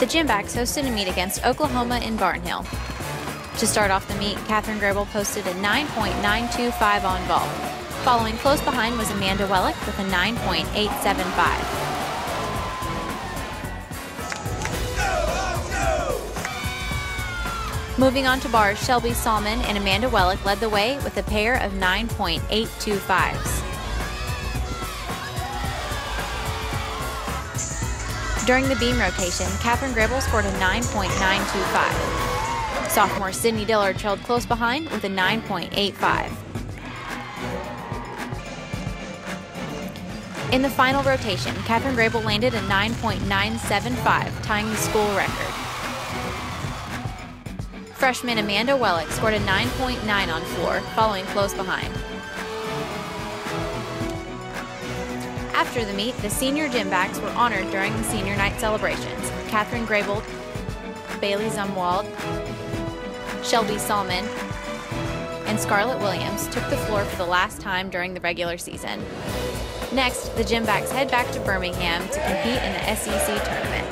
the Gymbacks hosted a meet against Oklahoma in Barnhill. To start off the meet, Katherine Grable posted a 9.925 on vault. Following close behind was Amanda Wellick with a 9.875. Moving on to bars, Shelby Salmon and Amanda Wellick led the way with a pair of 9.825s. During the beam rotation, Katherine Grable scored a 9.925. Sophomore Sydney Dillard trailed close behind with a 9.85. In the final rotation, Katherine Grable landed a 9.975, tying the school record. Freshman Amanda Wellick scored a 9.9 on floor, following close behind. After the meet, the senior Gymbacks were honored during the senior night celebrations. Katherine Grable, Bailey Zumwald, Shelby Salmon, and Scarlett Williams took the floor for the last time during the regular season. Next, the Gymbacks head back to Birmingham to compete in the SEC tournament.